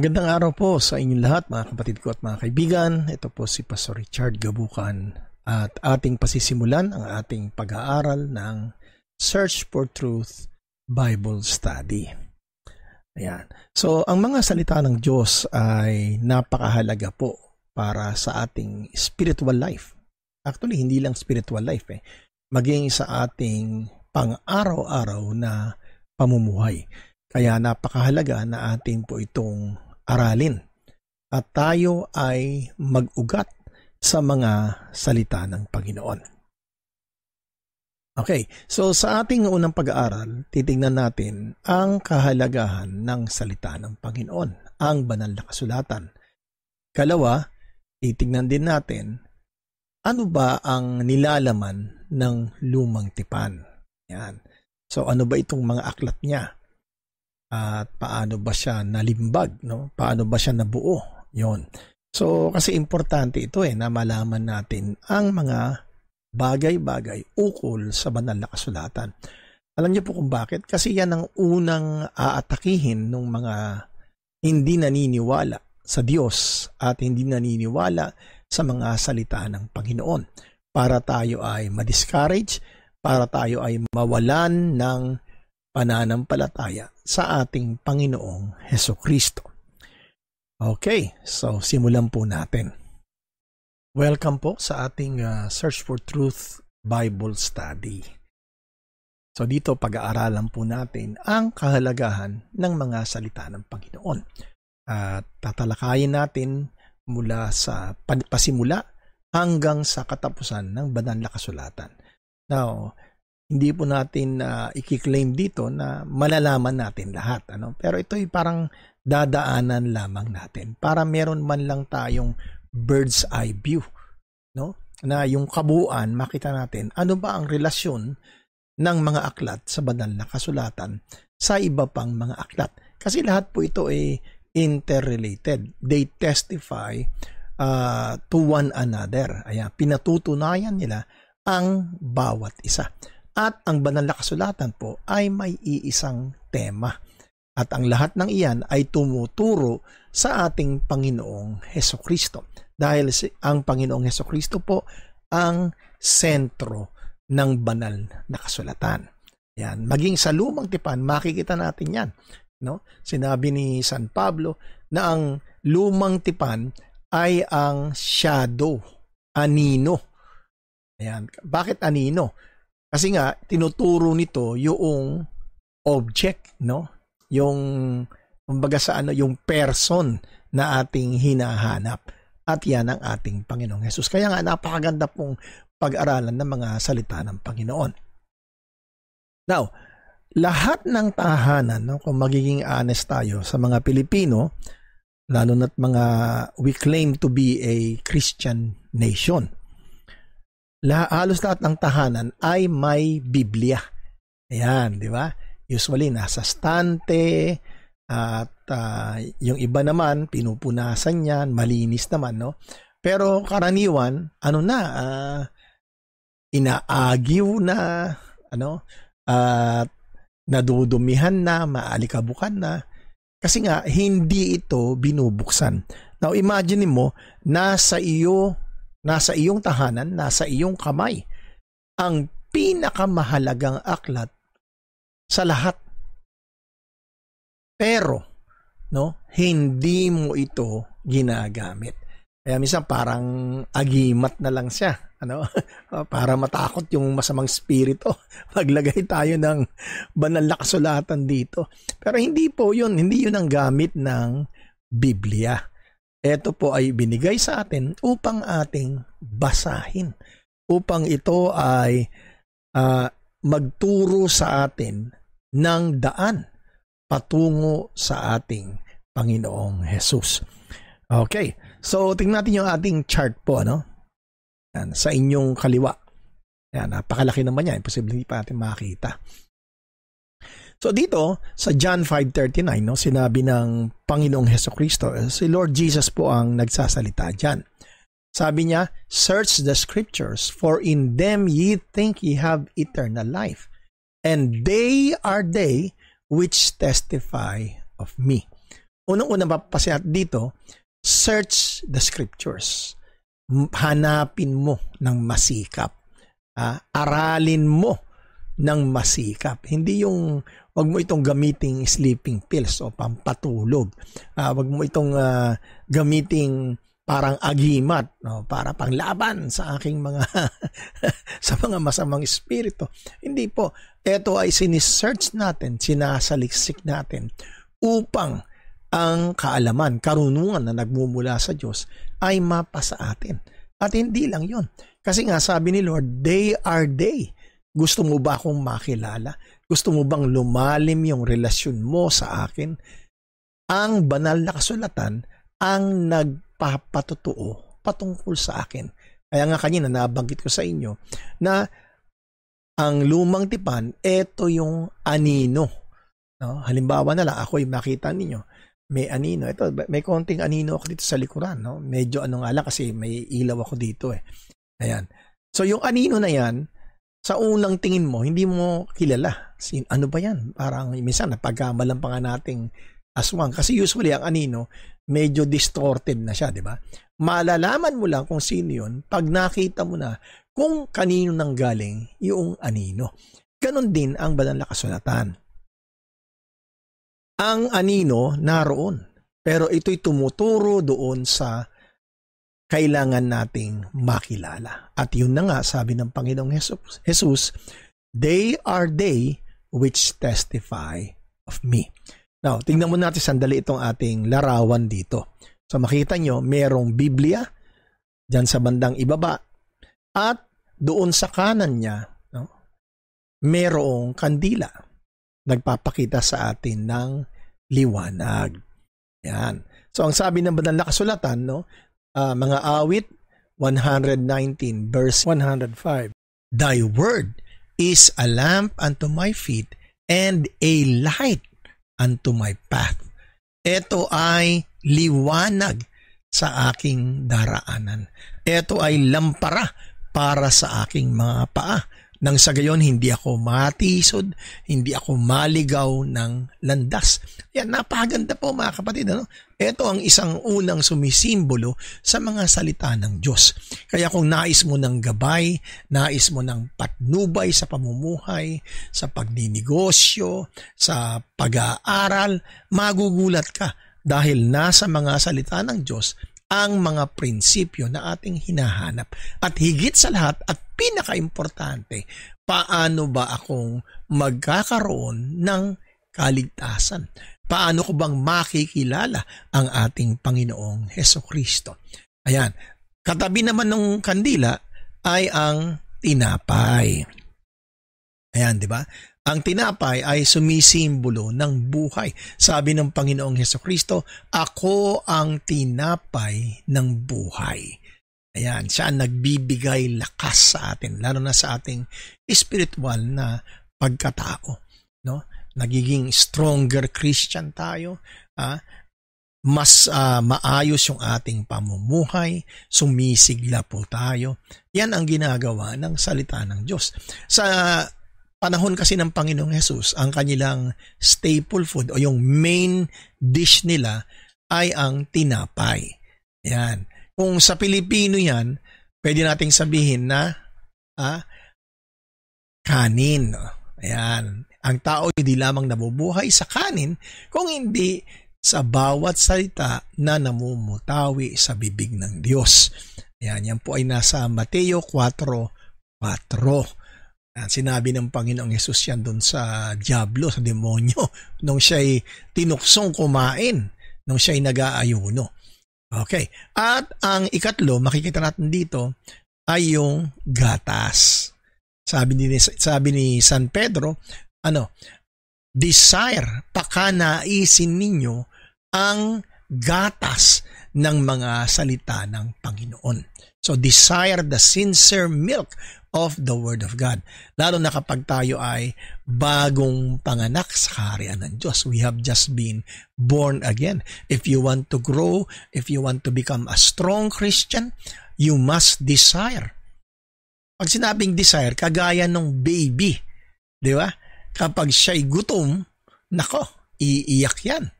Magandang araw po sa inyong lahat mga kapatid ko at mga kaibigan. Ito po si Pastor Richard Gabukan at ating pasisimulan ang ating pag-aaral ng Search for Truth Bible Study. Ayan. So, ang mga salita ng Diyos ay napakahalaga po para sa ating spiritual life. Actually, hindi lang spiritual life eh. Maging sa ating pang-araw-araw na pamumuhay. Kaya napakahalaga na atin po itong aralin at tayo ay mag-ugat sa mga salita ng Panginoon. Okay, so sa ating unang pag-aaral, titingnan natin ang kahalagahan ng salita ng Panginoon, ang banal na kasulatan. Kalawa, titingnan din natin ano ba ang nilalaman ng lumang tipan. Yan. So ano ba itong mga aklat niya? At paano ba siya nalimbag, no? Paano ba siya nabuo? 'Yon. So kasi importante ito eh na malaman natin ang mga bagay-bagay ukol sa banal na kasulatan. Alam niyo po kung bakit? Kasi yan ang unang aatakihin ng mga hindi naniniwala sa Diyos at hindi naniniwala sa mga salita ng Panginoon para tayo ay ma-discourage, para tayo ay mawalan ng pananampalataya sa ating Panginoong Heso Kristo. Okay, so simulan po natin. Welcome po sa ating uh, Search for Truth Bible Study. So dito pag-aaralan po natin ang kahalagahan ng mga salita ng Panginoon. At tatalakayin natin mula sa pasimula hanggang sa katapusan ng banal na kasulatan. Now, hindi po natin uh, i-claim dito na malalaman natin lahat. Ano? Pero ito ay parang dadaanan lamang natin para meron man lang tayong bird's eye view. No? Na yung kabuuan, makita natin ano ba ang relasyon ng mga aklat sa banal na kasulatan sa iba pang mga aklat. Kasi lahat po ito ay interrelated. They testify uh, to one another. Ayan, pinatutunayan nila ang bawat isa. At ang banal na kasulatan po ay may iisang tema. At ang lahat ng iyan ay tumuturo sa ating Panginoong Heso Kristo. Dahil ang Panginoong Heso Kristo po ang sentro ng banal na kasulatan. Yan. Maging sa lumang tipan, makikita natin yan. No? Sinabi ni San Pablo na ang lumang tipan ay ang shadow, anino. Ayan. Bakit anino? Kasi nga, tinuturo nito yung object, no? Yung, kumbaga sa ano, yung person na ating hinahanap. At yan ang ating Panginoong Yesus. Kaya nga, napakaganda pong pag-aralan ng mga salita ng Panginoon. Now, lahat ng tahanan, no, kung magiging honest tayo sa mga Pilipino, lalo na't mga we claim to be a Christian nation la, halos lahat ng tahanan ay may Biblia. Ayan, di ba? Usually nasa stante at uh, yung iba naman pinupunasan yan, malinis naman, no? Pero karaniwan, ano na, uh, inaagiw na, ano, at uh, nadudumihan na, maalikabukan na. Kasi nga, hindi ito binubuksan. Now, imagine mo, nasa iyo nasa iyong tahanan, nasa iyong kamay. Ang pinakamahalagang aklat sa lahat. Pero, no, hindi mo ito ginagamit. Kaya minsan parang agimat na lang siya, ano? Para matakot yung masamang spirito. Maglagay tayo ng banal na kasulatan dito. Pero hindi po 'yun, hindi 'yun ang gamit ng Biblia. Ito po ay binigay sa atin upang ating basahin. Upang ito ay uh, magturo sa atin ng daan patungo sa ating Panginoong Jesus. Okay, so tingnan natin yung ating chart po, ano? Yan, sa inyong kaliwa. Yan, napakalaki naman yan. Imposible hindi pa natin makita. So dito sa John 5:39 no sinabi ng Panginoong Heso Kristo eh, si Lord Jesus po ang nagsasalita diyan. Sabi niya, "Search the scriptures for in them ye think ye have eternal life, and they are they which testify of me." unang-una mapapasya dito, search the scriptures. Hanapin mo ng masikap. Ah, aralin mo ng masikap. Hindi yung wag mo itong gamiting sleeping pills o pampatulog. Uh, wag mo itong uh, gamiting parang agimat no para panglaban sa aking mga sa mga masamang espiritu. Hindi po. Ito ay sinisearch natin sinasaliksik natin upang ang kaalaman karunungan na nagmumula sa Diyos ay mapasa atin. At hindi lang yon kasi nga sabi ni Lord day are day gusto mo ba akong makilala gusto mo bang lumalim yung relasyon mo sa akin ang banal na kasulatan ang nag nagpapatotoo patungkol sa akin. Kaya nga kanina nabanggit ko sa inyo na ang lumang tipan, ito yung anino. No? Halimbawa na lang, ako yung makita ninyo, may anino. Ito, may konting anino ako dito sa likuran. No? Medyo ano nga kasi may ilaw ako dito eh. Ayan. So yung anino na yan, sa unang tingin mo, hindi mo kilala. Sin, ano ba yan? Parang minsan napagkamalan pa nga nating aswang. Kasi usually ang anino, medyo distorted na siya, di ba? Malalaman mo lang kung sino yun pag nakita mo na kung kanino nang galing yung anino. Ganon din ang banal na kasulatan. Ang anino naroon, pero ito'y tumuturo doon sa kailangan nating makilala. At yun na nga, sabi ng Panginoong Jesus, they are they which testify of me. Now, tingnan mo natin sandali itong ating larawan dito. So makita nyo, merong Biblia dyan sa bandang ibaba at doon sa kanan niya, no, merong kandila nagpapakita sa atin ng liwanag. Yan. So ang sabi ng banal na kasulatan, no, uh, mga awit 119 verse 105. Thy word is a lamp unto my feet and a light unto my path. Ito ay liwanag sa aking daraanan. Ito ay lampara para sa aking mga paa nang sa gayon hindi ako matisod, hindi ako maligaw ng landas. Yan, napaganda po mga kapatid. Ano? Ito ang isang unang sumisimbolo sa mga salita ng Diyos. Kaya kung nais mo ng gabay, nais mo ng patnubay sa pamumuhay, sa pagninegosyo, sa pag-aaral, magugulat ka dahil nasa mga salita ng Diyos ang mga prinsipyo na ating hinahanap. At higit sa lahat at pinakaimportante, paano ba akong magkakaroon ng kaligtasan? Paano ko bang makikilala ang ating Panginoong Heso Kristo? Ayan, katabi naman ng kandila ay ang tinapay. Ayan, di ba? Ang tinapay ay sumisimbolo ng buhay. Sabi ng Panginoong Heso Kristo, Ako ang tinapay ng buhay. Ayan, siya ang nagbibigay lakas sa atin, lalo na sa ating spiritual na pagkatao. No? Nagiging stronger Christian tayo. Ah, mas uh, maayos yung ating pamumuhay, sumisigla po tayo. Yan ang ginagawa ng salita ng Diyos. Sa panahon kasi ng Panginoong Hesus, ang kanilang staple food o yung main dish nila ay ang tinapay. Yan. Kung sa Pilipino yan, pwede nating sabihin na ah, kanin. Ayan. Ang tao hindi lamang nabubuhay sa kanin, kung hindi sa bawat salita na namumutawi sa bibig ng Diyos. Ayan, yan po ay nasa Mateo 4.4. 4. Uh, sinabi ng Panginoong Yesus yan doon sa Diablo, sa demonyo, nung siya'y tinuksong kumain, nung siya'y nag-aayuno. Okay. At ang ikatlo, makikita natin dito, ay yung gatas. Sabi ni, sabi ni San Pedro, ano, desire, pakanaisin ninyo ang gatas ng mga salita ng Panginoon. So desire the sincere milk of the Word of God. Lalo na kapag tayo ay bagong panganak sa kaharian ng Diyos. We have just been born again. If you want to grow, if you want to become a strong Christian, you must desire. Pag sinabing desire, kagaya ng baby. Di ba? Kapag siya'y gutom, nako, iiyak yan.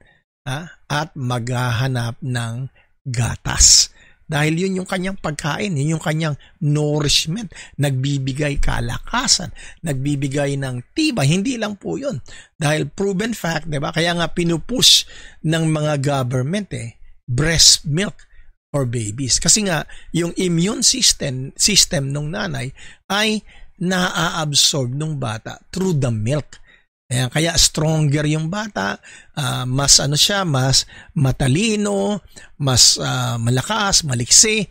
ha? at maghahanap ng gatas. Dahil yun yung kanyang pagkain, yun yung kanyang nourishment. Nagbibigay kalakasan, nagbibigay ng tiba. Hindi lang po yun. Dahil proven fact, di ba? Kaya nga pinupush ng mga government eh, breast milk for babies. Kasi nga, yung immune system, system ng nanay ay naa-absorb ng bata through the milk. Ayan, kaya stronger yung bata, uh, mas ano siya, mas matalino, mas uh, malakas, maliksi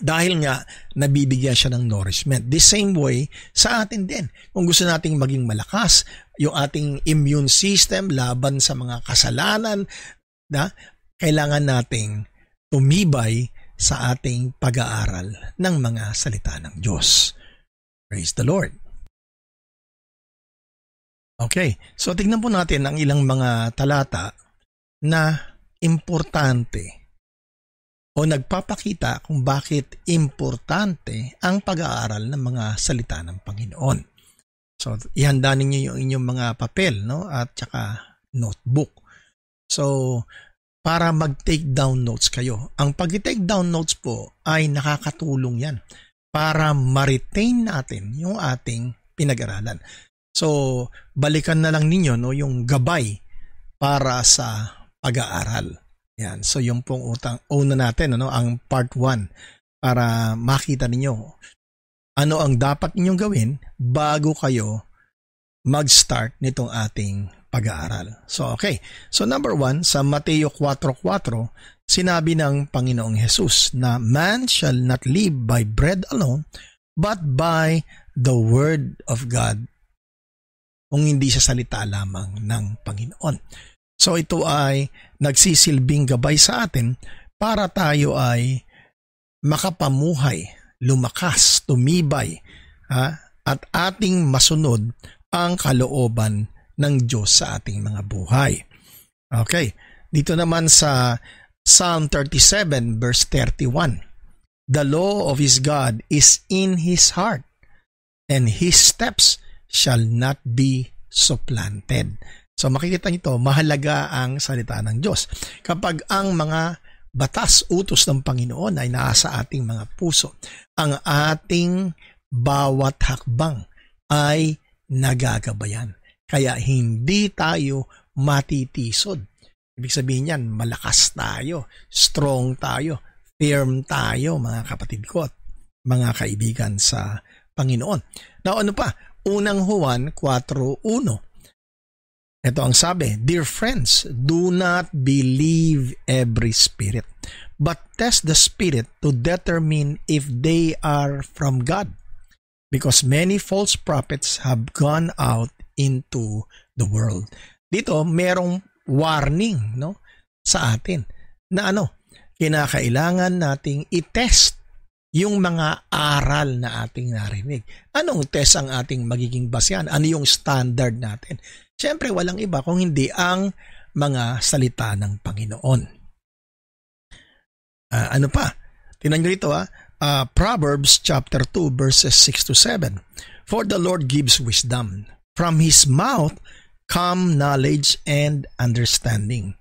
dahil nga nabibigyan siya ng nourishment. The same way sa atin din. Kung gusto nating maging malakas, yung ating immune system laban sa mga kasalanan, na kailangan nating tumibay sa ating pag-aaral ng mga salita ng Diyos. Praise the Lord. Okay, so tignan po natin ang ilang mga talata na importante o nagpapakita kung bakit importante ang pag-aaral ng mga salita ng Panginoon. So, ihanda ninyo yung inyong mga papel no? at saka notebook. So, para mag-take down notes kayo. Ang pag-take down notes po ay nakakatulong yan para ma-retain natin yung ating pinag-aralan. So, balikan na lang ninyo no, yung gabay para sa pag-aaral. Yan. So, yung pong utang, una natin, ano, ang part 1 para makita ninyo ano ang dapat ninyong gawin bago kayo mag-start nitong ating pag-aaral. So, okay. So, number one, sa Mateo 4.4, sinabi ng Panginoong Jesus na man shall not live by bread alone, but by the word of God kung hindi sa salita lamang ng Panginoon. So ito ay nagsisilbing gabay sa atin para tayo ay makapamuhay, lumakas, tumibay, ha? at ating masunod ang kalooban ng Diyos sa ating mga buhay. Okay, dito naman sa Psalm 37 verse 31. The law of his God is in his heart, and his steps shall not be supplanted. So makikita nito, mahalaga ang salita ng Diyos. Kapag ang mga batas, utos ng Panginoon ay nasa ating mga puso, ang ating bawat hakbang ay nagagabayan. Kaya hindi tayo matitisod. Ibig sabihin yan, malakas tayo, strong tayo, firm tayo mga kapatid ko at mga kaibigan sa Panginoon. Now ano pa? Unang Juan 4.1. Ito ang sabi, Dear friends, do not believe every spirit, but test the spirit to determine if they are from God. Because many false prophets have gone out into the world. Dito, merong warning no, sa atin na ano, kinakailangan nating i-test yung mga aral na ating narinig. Anong test ang ating magiging basyan? Ano yung standard natin? Siyempre, walang iba kung hindi ang mga salita ng Panginoon. Uh, ano pa? Tinan nyo ito ha. Uh, Proverbs chapter 2 verses 6 to 7. For the Lord gives wisdom. From His mouth come knowledge and understanding.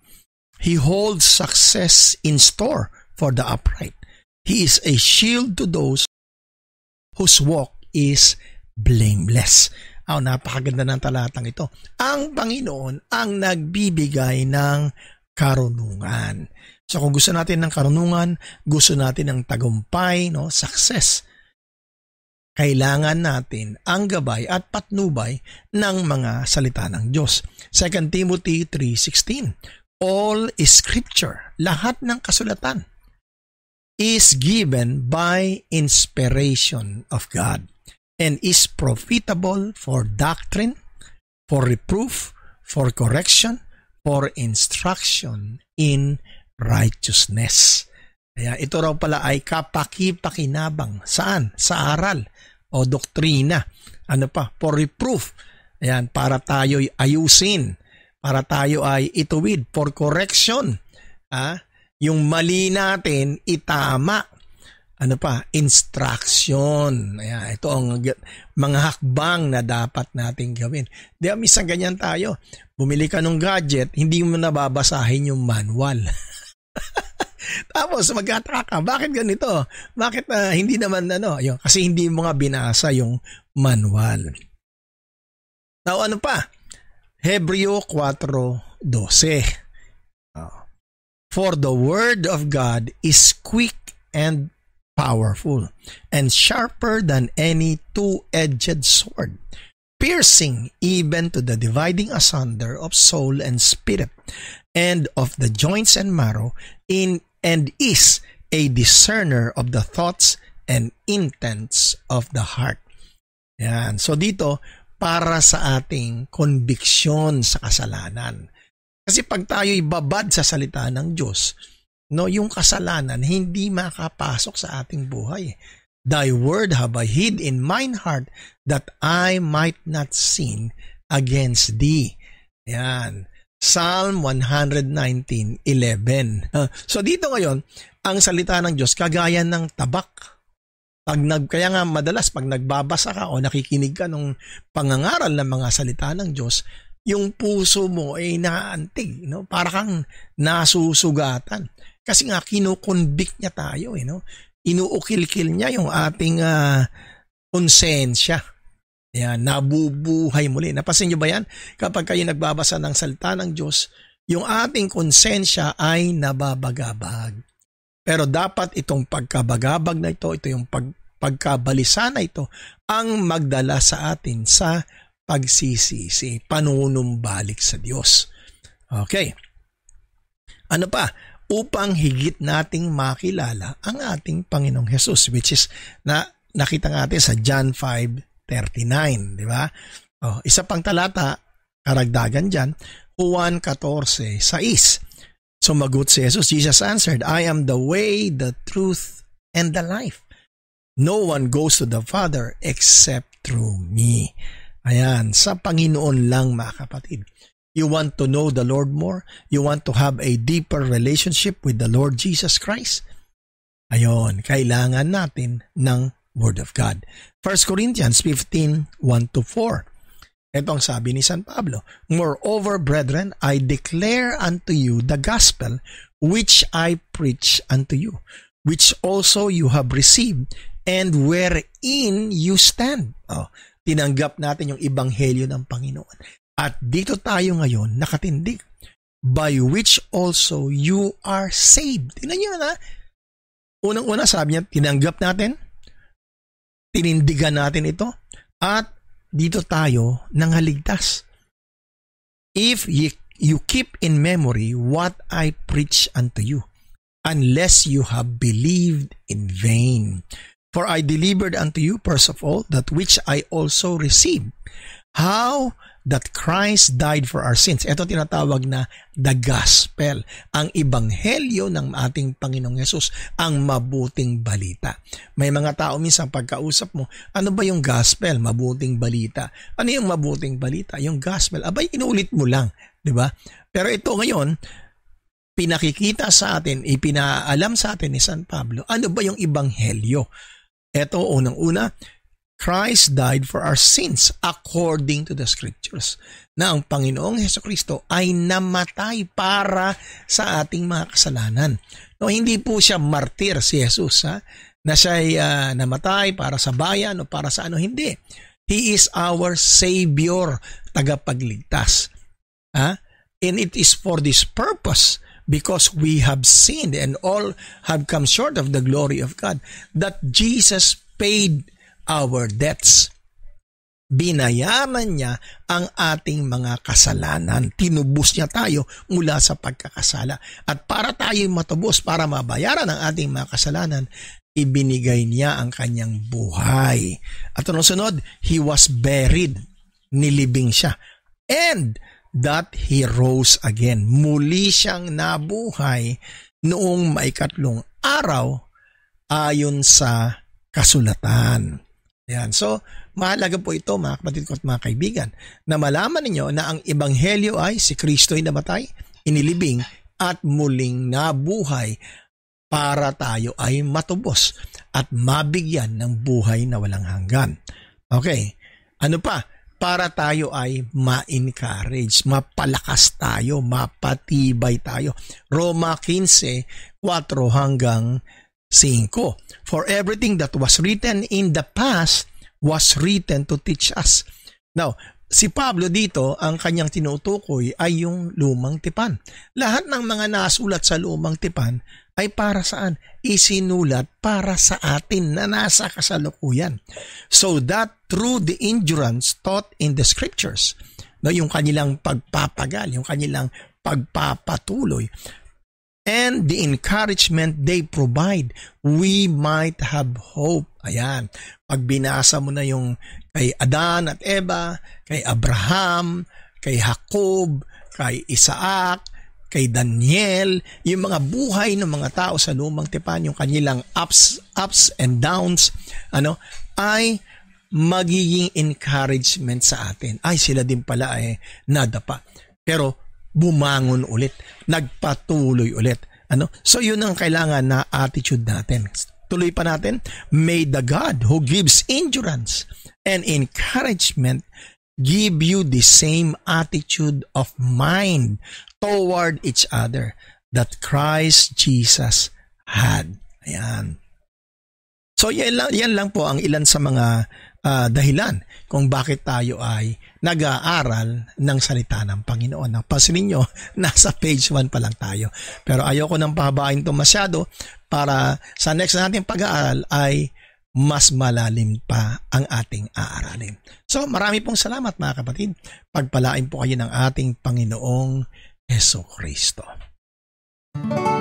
He holds success in store for the upright. He is a shield to those whose walk is blameless. Oh, napakaganda ng talatang ito. Ang Panginoon ang nagbibigay ng karunungan. So kung gusto natin ng karunungan, gusto natin ng tagumpay, no, success, kailangan natin ang gabay at patnubay ng mga salita ng Diyos. 2 Timothy 3.16 All is scripture, lahat ng kasulatan is given by inspiration of God and is profitable for doctrine, for reproof, for correction, for instruction in righteousness. Kaya ito raw pala ay kapaki-pakinabang. Saan? Sa aral o doktrina. Ano pa? For reproof. Ayan, para tayo ayusin. Para tayo ay ituwid. For correction. Ah, yung mali natin itama ano pa, instruction. Ayan, ito ang mga hakbang na dapat nating gawin. Di ba, minsan ganyan tayo. Bumili ka ng gadget, hindi mo nababasahin yung manual. Tapos magkataka ka, bakit ganito? Bakit uh, hindi naman ano? Yun, kasi hindi mo nga binasa yung manual. Now ano pa? Hebreo 4.12 oh. For the word of God is quick and powerful and sharper than any two-edged sword, piercing even to the dividing asunder of soul and spirit, and of the joints and marrow, in and is a discerner of the thoughts and intents of the heart. Yan. So dito, para sa ating conviction sa kasalanan. Kasi pag tayo'y babad sa salita ng Diyos, no, yung kasalanan hindi makapasok sa ating buhay. Thy word have I hid in mine heart that I might not sin against thee. Yan. Psalm 119:11. Uh, so dito ngayon, ang salita ng Diyos kagaya ng tabak. Pag nag, kaya nga madalas pag nagbabasa ka o nakikinig ka ng pangangaral ng mga salita ng Diyos, yung puso mo ay naantig, no? Para kang nasusugatan. Kasi nga kinukonvict niya tayo, eh, no? Inuukil-kil niya yung ating uh, konsensya. Yan, nabubuhay muli. Napansin niyo ba yan? Kapag kayo nagbabasa ng salita ng Diyos, yung ating konsensya ay nababagabag. Pero dapat itong pagkabagabag na ito, ito yung pag, pagkabalisa na ito, ang magdala sa atin sa pagsisisi, panunumbalik sa Diyos. Okay. Ano pa? upang higit nating makilala ang ating Panginoong Hesus which is na nakita natin sa John 5:39, di ba? Oh, isa pang talata karagdagan diyan, Juan 14:6. Sumagot si Jesus, Jesus answered, I am the way, the truth, and the life. No one goes to the Father except through me. Ayan, sa Panginoon lang mga kapatid. You want to know the Lord more? You want to have a deeper relationship with the Lord Jesus Christ? Ayon, kailangan natin ng Word of God. 1 Corinthians 15, 1-4. Ito ang sabi ni San Pablo. Moreover, brethren, I declare unto you the gospel which I preach unto you, which also you have received, and wherein you stand. Oh, tinanggap natin yung ibanghelyo ng Panginoon. At dito tayo ngayon nakatindig by which also you are saved. Tingnan nyo na. Unang-una sabi niya, tinanggap natin, tinindigan natin ito, at dito tayo nangaligtas. If you, you keep in memory what I preach unto you, unless you have believed in vain. For I delivered unto you, first of all, that which I also received, how that Christ died for our sins. Ito tinatawag na the gospel, ang ibanghelyo ng ating Panginoong Yesus, ang mabuting balita. May mga tao minsan pagkausap mo, ano ba yung gospel? Mabuting balita. Ano yung mabuting balita? Yung gospel. Abay, inulit mo lang, di ba? Pero ito ngayon, pinakikita sa atin, ipinaalam sa atin ni San Pablo, ano ba yung ibanghelyo? Ito, unang-una, Christ died for our sins according to the scriptures. Na ang Panginoong Heso Kristo ay namatay para sa ating mga kasalanan. No, hindi po siya martir si Jesus ha? na siya ay uh, namatay para sa bayan o para sa ano. Hindi. He is our Savior, tagapagligtas. Ha? And it is for this purpose because we have sinned and all have come short of the glory of God that Jesus paid our debts. Binayaran niya ang ating mga kasalanan. Tinubos niya tayo mula sa pagkakasala. At para tayo matubos, para mabayaran ang ating mga kasalanan, ibinigay niya ang kanyang buhay. At anong sunod? He was buried. Nilibing siya. And that he rose again. Muli siyang nabuhay noong maikatlong araw ayon sa kasulatan. Yan. So, mahalaga po ito mga kapatid ko at mga kaibigan na malaman ninyo na ang ebanghelyo ay si Kristo ay namatay, inilibing at muling nabuhay para tayo ay matubos. at mabigyan ng buhay na walang hanggan. Okay, ano pa? Para tayo ay ma-encourage, mapalakas tayo, mapatibay tayo. Roma 15, 4 hanggang 5. For everything that was written in the past was written to teach us. Now, si Pablo dito, ang kanyang tinutukoy ay yung lumang tipan. Lahat ng mga nasulat sa lumang tipan ay para saan? Isinulat para sa atin na nasa kasalukuyan. So that through the endurance taught in the scriptures, no, yung kanilang pagpapagal, yung kanilang pagpapatuloy, and the encouragement they provide, we might have hope. Ayan. Pag binasa mo na yung kay Adan at Eva, kay Abraham, kay Jacob, kay Isaac, kay Daniel, yung mga buhay ng mga tao sa lumang tipan, yung kanilang ups, ups and downs, ano, ay magiging encouragement sa atin. Ay, sila din pala ay nadapa. Pero bumangon ulit, nagpatuloy ulit. Ano? So yun ang kailangan na attitude natin. Tuloy pa natin, may the God who gives endurance and encouragement give you the same attitude of mind toward each other that Christ Jesus had. Ayan. So yan lang, yan lang po ang ilan sa mga uh, dahilan kung bakit tayo ay nag-aaral ng salita ng Panginoon. Napansin ninyo, nasa page 1 pa lang tayo. Pero ayoko nang pahabain ito masyado para sa next nating pag-aaral ay mas malalim pa ang ating aaralin. So marami pong salamat mga kapatid. Pagpalain po kayo ng ating Panginoong Heso Kristo. Music